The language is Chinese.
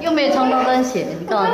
又没有穿高跟鞋，你告诉我。